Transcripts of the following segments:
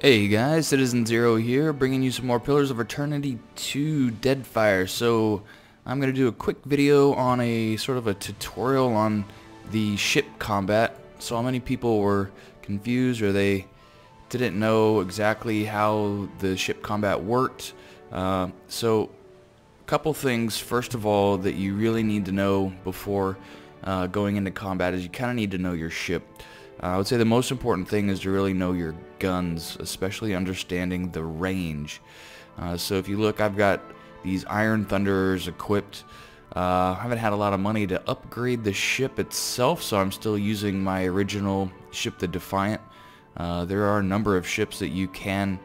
Hey guys, Citizen Zero here, bringing you some more Pillars of Eternity 2 Deadfire. So, I'm going to do a quick video on a sort of a tutorial on the ship combat. So how many people were confused or they didn't know exactly how the ship combat worked. Uh, so, a couple things, first of all, that you really need to know before uh, going into combat is you kind of need to know your ship. Uh, I would say the most important thing is to really know your guns, especially understanding the range. Uh, so if you look, I've got these Iron Thunderers equipped. Uh, I haven't had a lot of money to upgrade the ship itself, so I'm still using my original ship, the Defiant. Uh, there are a number of ships that you can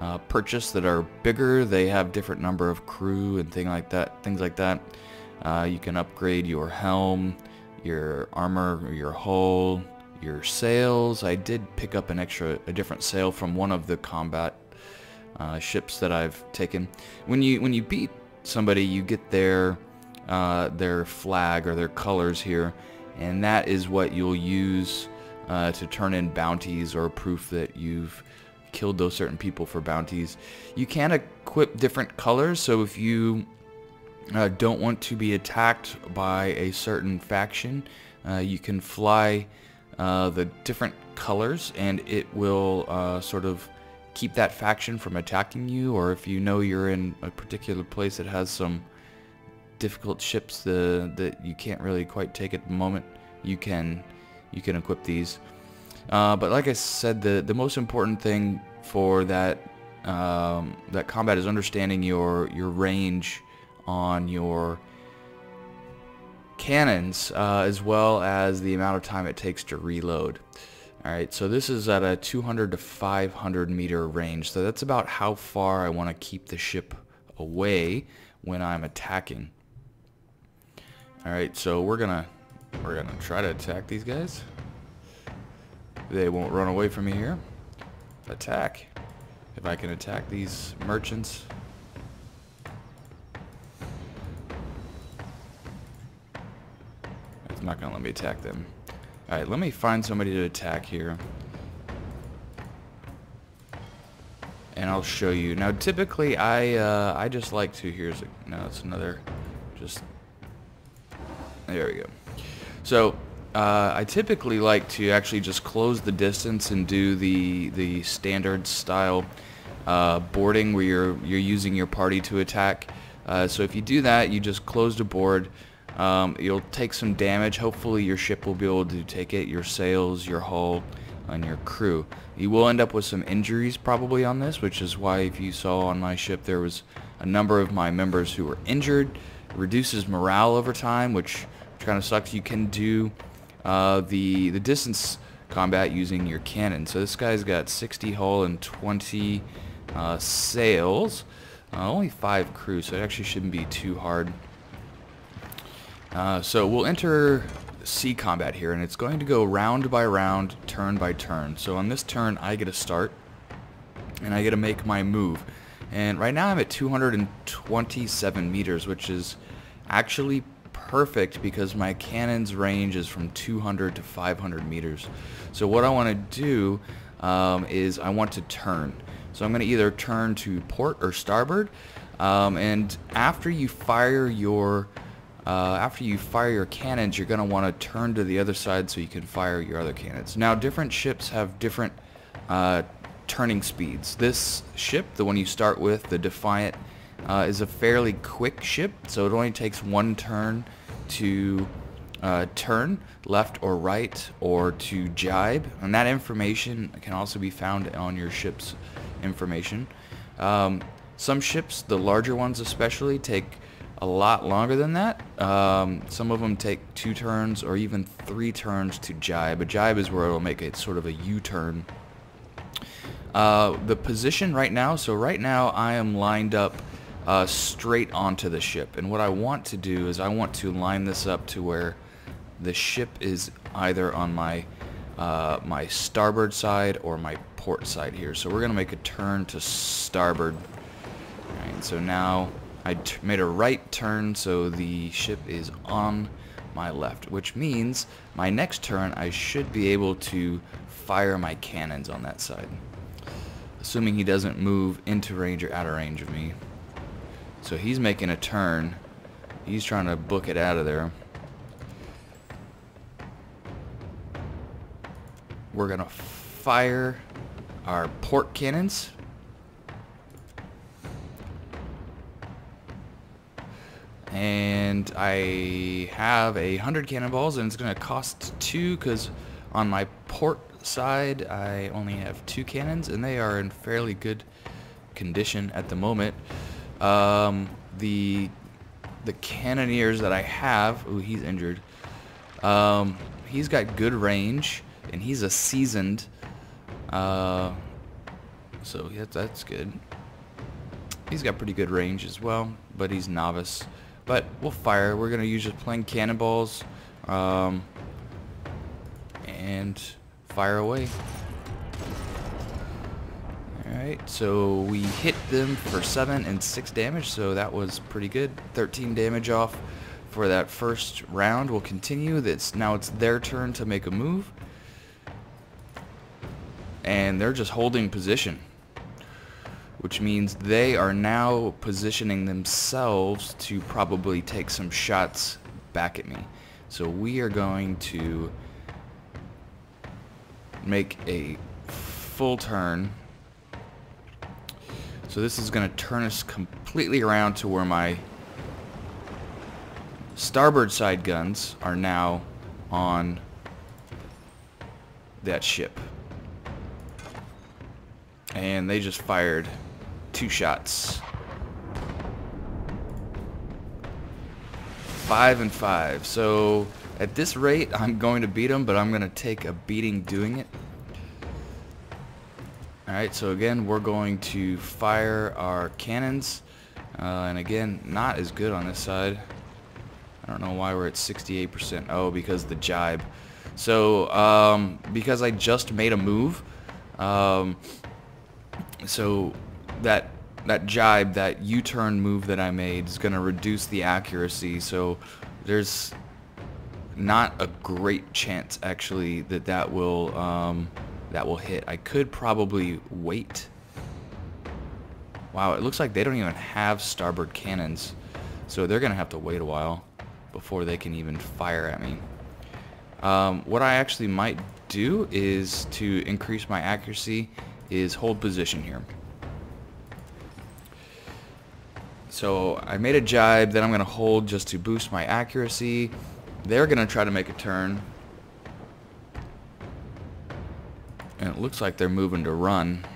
uh, purchase that are bigger. They have different number of crew and thing like that. Things like that. You can upgrade your helm, your armor, your hull, your sails. I did pick up an extra, a different sail from one of the combat uh, ships that I've taken. When you when you beat somebody, you get their uh, their flag or their colors here, and that is what you'll use uh, to turn in bounties or proof that you've killed those certain people for bounties. You can equip different colors, so if you uh, don't want to be attacked by a certain faction, uh, you can fly uh, the different colors and it will uh, sort of keep that faction from attacking you. Or if you know you're in a particular place that has some difficult ships the, that you can't really quite take at the moment you can you can equip these. Uh, but like I said the the most important thing for that um, that combat is understanding your your range on your cannons uh, as well as the amount of time it takes to reload. Alright, so this is at a 200 to 500 meter range, so that's about how far I want to keep the ship away when I'm attacking. Alright, so we're gonna we're gonna try to attack these guys. They won't run away from me here. Attack. If I can attack these merchants, not going to let me attack them. Alright, let me find somebody to attack here. And I'll show you. Now, typically, I uh, I just like to... Here's a... No, it's another... Just... There we go. So, uh, I typically like to actually just close the distance and do the the standard style uh, boarding where you're you're using your party to attack. Uh, so if you do that, you just close the board, um, you'll take some damage. Hopefully your ship will be able to take it, your sails, your hull, and your crew. You will end up with some injuries probably on this, which is why if you saw on my ship there was a number of my members who were injured. It reduces morale over time, which kind of sucks. You can do uh, the, the distance combat using your cannon. So this guy's got 60 hull and 20 uh, sails. Uh, only 5 crew, so it actually shouldn't be too hard. Uh, so we'll enter sea combat here, and it's going to go round by round, turn by turn. So on this turn, I get a start, and I get to make my move. And right now I'm at 227 meters, which is actually perfect because my cannon's range is from 200 to 500 meters. So what I want to do um, is I want to turn. So I'm going to either turn to port or starboard, um, and after you fire your uh, after you fire your cannons, you're going to want to turn to the other side so you can fire your other cannons. Now, different ships have different uh, turning speeds. This ship, the one you start with, the Defiant, uh, is a fairly quick ship, so it only takes one turn to uh, turn left or right or to jibe. And that information can also be found on your ship's information. Um, some ships, the larger ones especially, take a lot longer than that. Um, some of them take two turns or even three turns to jibe. A jibe is where it'll make it sort of a U-turn. Uh, the position right now, so right now I am lined up uh, straight onto the ship. And what I want to do is I want to line this up to where the ship is either on my uh, my starboard side or my port side here. So we're going to make a turn to starboard. Alright, so now I made a right turn so the ship is on my left, which means my next turn I should be able to fire my cannons on that side. assuming he doesn't move into range or out of range of me. So he's making a turn. He's trying to book it out of there. We're going to fire our port cannons. And I have a hundred cannonballs and it's going to cost two because on my port side I only have two cannons and they are in fairly good condition at the moment. Um, the the cannoneers that I have, ooh, he's injured. Um, he's got good range and he's a seasoned. Uh, so yeah, that's good. He's got pretty good range as well, but he's novice. But we'll fire. We're gonna use just plain cannonballs, um, and fire away. Alright, so we hit them for 7 and 6 damage, so that was pretty good. 13 damage off for that first round. We'll continue. This Now it's their turn to make a move. And they're just holding position. Which means they are now positioning themselves to probably take some shots back at me. So we are going to make a full turn so this is going to turn us completely around to where my starboard side guns are now on that ship. And they just fired two shots. Five and five. So at this rate, I'm going to beat him, but I'm going to take a beating doing it. Alright, so again, we're going to fire our cannons. Uh, and again, not as good on this side. I don't know why we're at 68%. Oh, because the jibe. So, um, because I just made a move, um, so that that jibe, that U-turn move that I made is going to reduce the accuracy. So there's not a great chance, actually, that that will... Um, that will hit. I could probably wait. Wow, it looks like they don't even have starboard cannons. So they're going to have to wait a while before they can even fire at me. Um, what I actually might do is to increase my accuracy is hold position here. So I made a jibe, then I'm going to hold just to boost my accuracy. They're going to try to make a turn. And it looks like they're moving to run.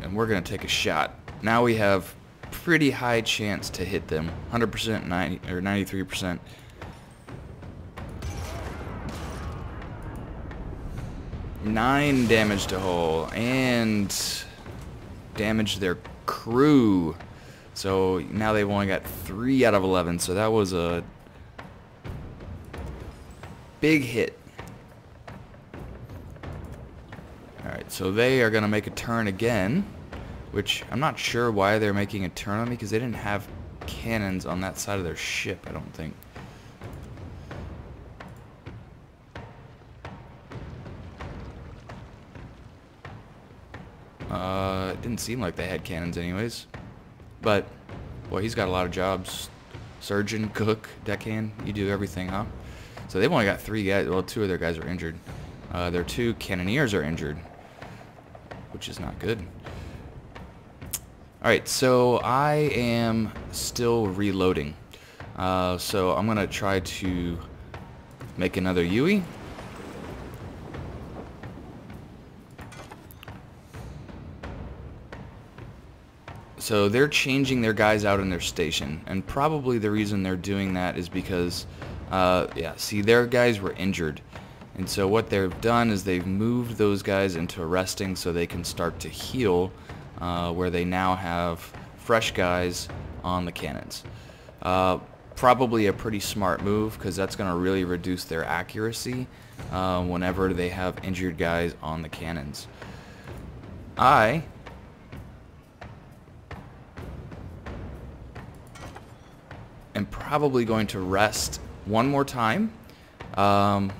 And we're going to take a shot. Now we have pretty high chance to hit them. 100%, 90 or 93%. Nine damage to hull and damage their crew. So now they've only got three out of 11. So that was a big hit. Alright, so they are going to make a turn again, which I'm not sure why they're making a turn on me, because they didn't have cannons on that side of their ship, I don't think. Didn't seem like they had cannons anyways. But, boy, he's got a lot of jobs. Surgeon, cook, deckhand, you do everything, huh? So they've only got three guys. Well, two of their guys are injured. Uh, their two cannoneers are injured, which is not good. Alright, so I am still reloading. Uh, so I'm going to try to make another Yui. So they're changing their guys out in their station, and probably the reason they're doing that is because uh, yeah, see, their guys were injured. And so what they've done is they've moved those guys into resting so they can start to heal, uh, where they now have fresh guys on the cannons. Uh, probably a pretty smart move because that's going to really reduce their accuracy uh, whenever they have injured guys on the cannons. I probably going to rest one more time um,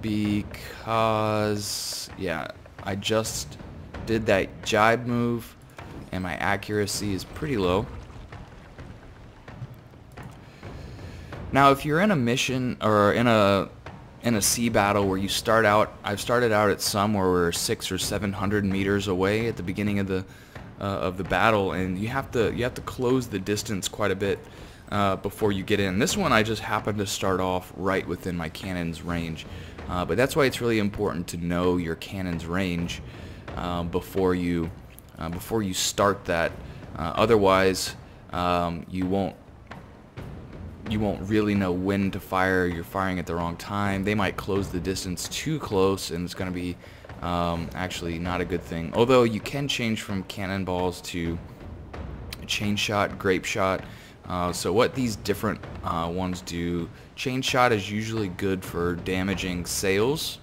because, yeah, I just did that jibe move and my accuracy is pretty low. Now, if you're in a mission or in a in a sea battle where you start out, I've started out at some where we're six or seven hundred meters away at the beginning of the uh, of the battle, and you have to you have to close the distance quite a bit uh, before you get in. This one I just happened to start off right within my cannon's range, uh, but that's why it's really important to know your cannon's range um, before you uh, before you start that. Uh, otherwise, um, you won't you won't really know when to fire. You're firing at the wrong time. They might close the distance too close, and it's going to be um, actually not a good thing. Although you can change from cannonballs to chain shot, grape shot. Uh, so what these different uh, ones do, chain shot is usually good for damaging sails.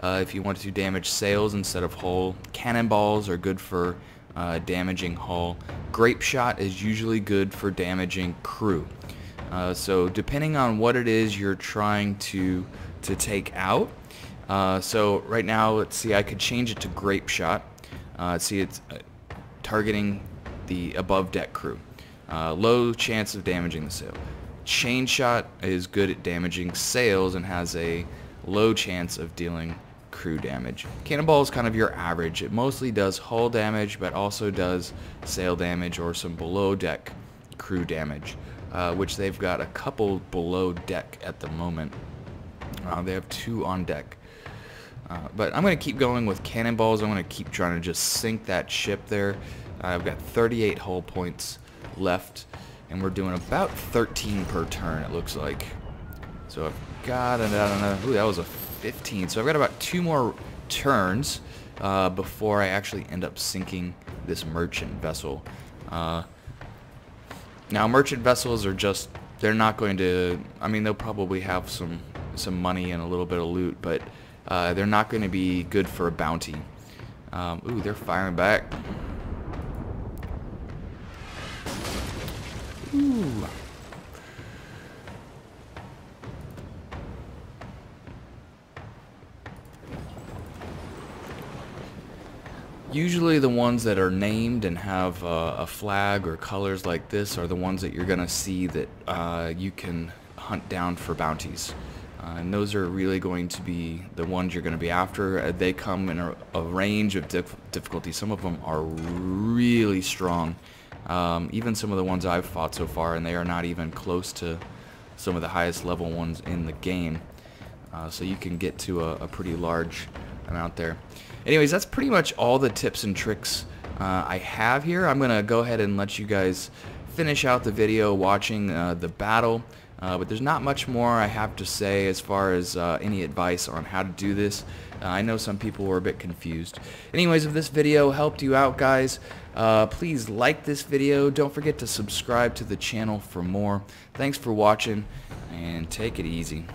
Uh, if you want to damage sails instead of hull, cannonballs are good for uh, damaging hull. Grape shot is usually good for damaging crew. Uh, so depending on what it is you're trying to to take out. So right now, let's see, I could change it to grape shot. See, it's targeting the above deck crew. Uh, low chance of damaging the sail. Chain shot is good at damaging sails and has a low chance of dealing crew damage. Cannonball is kind of your average. It mostly does hull damage, but also does sail damage or some below deck crew damage uh, which they've got a couple below deck at the moment. Uh, they have two on deck. Uh, but I'm going to keep going with cannonballs. I'm going to keep trying to just sink that ship there. I've got 38 hull points left, and we're doing about 13 per turn, it looks like. So I've got, I don't know, ooh, that was a 15. So I've got about two more turns uh, before I actually end up sinking this merchant vessel. Uh, now merchant vessels are just, they're not going to, I mean they'll probably have some, some money and a little bit of loot, but uh, they're not going to be good for a bounty. Um, ooh, they're firing back. Ooh. Usually the ones that are named and have uh, a flag or colors like this are the ones that you're going to see that uh, you can hunt down for bounties. Uh, and those are really going to be the ones you're going to be after. Uh, they come in a, a range of dif difficulty. Some of them are really strong. Um, even some of the ones I've fought so far, and they are not even close to some of the highest level ones in the game. Uh, so you can get to a, a pretty large amount there. Anyways, that's pretty much all the tips and tricks uh, I have here. I'm going to go ahead and let you guys finish out the video watching uh, the battle. Uh, but there's not much more I have to say as far as uh, any advice on how to do this. Uh, I know some people were a bit confused. Anyways, if this video helped you out, guys, uh, please like this video. Don't forget to subscribe to the channel for more. Thanks for watching, and take it easy.